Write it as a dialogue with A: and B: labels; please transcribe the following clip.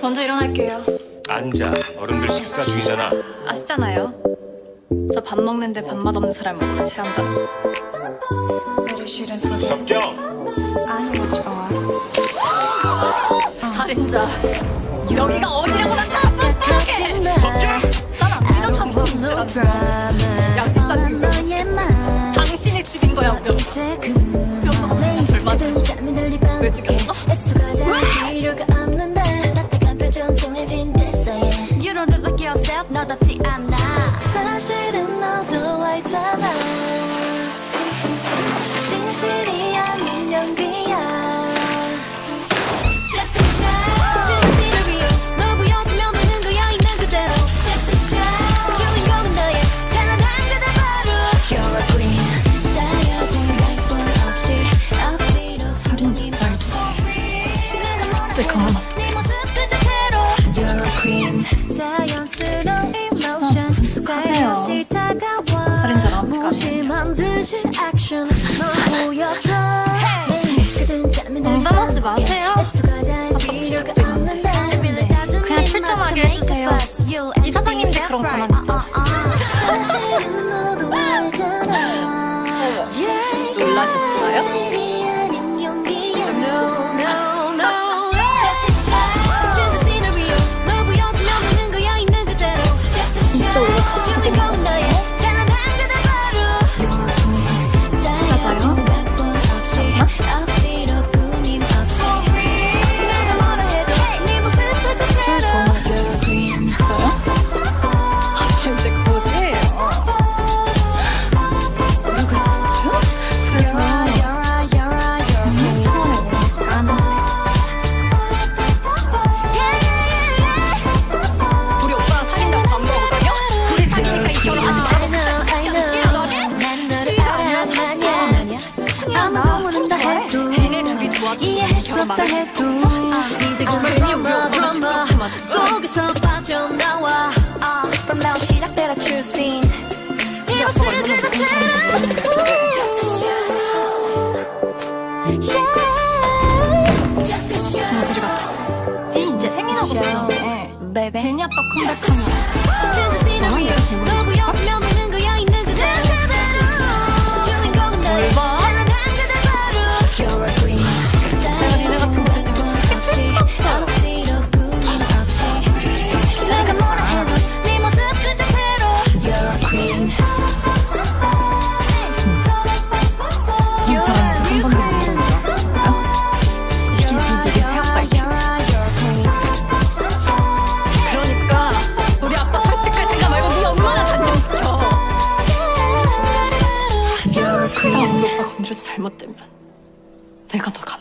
A: 먼저 일어날게요.
B: 앉아. 어른들 식사 중이잖아.
A: 아시잖아요. 저 밥 먹는데 밥맛 없는 사람 같이 한다. 성경!
B: 아니, 좋아.
A: 아, 살인자. 여기가 어디라고 난 답답해! 난안 믿어, 당신이 당신이 죽인 거야, 우리.
C: 필요가 없는 become.
A: 어,
C: 가세요. 다른 사람
A: 농담하지 어, 마세요. 그냥 출전하게 해주세요. 이 사장님들 그런 가만 있죠. 놀라셨나요?
C: 이해했었다 해도 이제 그만 drama drama 속에서 빠져나와 From now 시작되라 출신 이곳은 그대로
A: 이제 생일하고 싶어 베베 제니 아빠
C: 컴백하는
A: 너무 예쁘 세상 아무도 건드려도 잘못되면 내가 너가.